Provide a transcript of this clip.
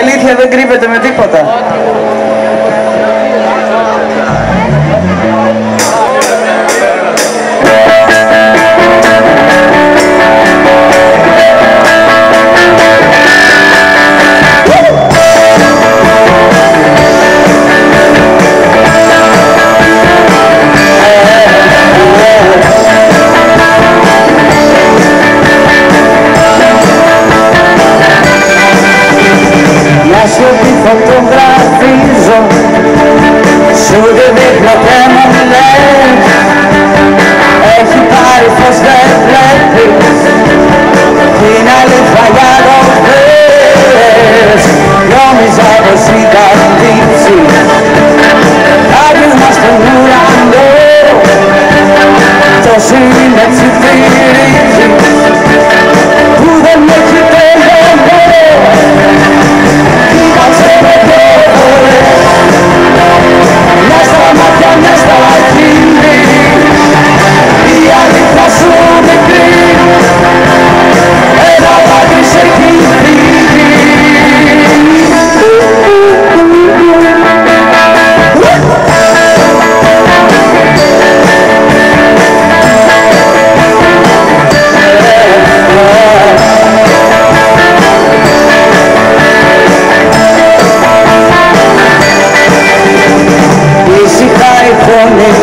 αλήθεια δεν κρύβεται με τίποτα. Amen. Amen.